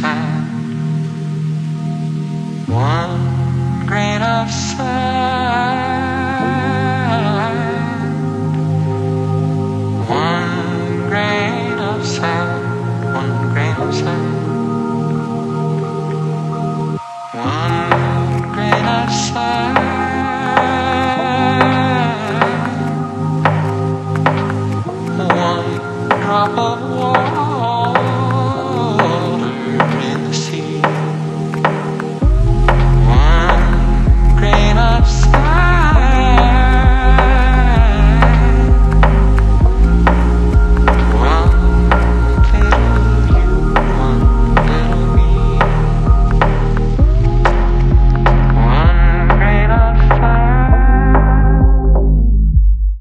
One grain of sand. One grain of sand. One grain of sand. One grain of sand. One drop of